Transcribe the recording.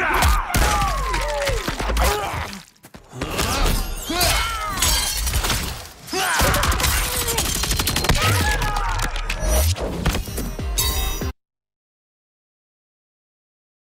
啊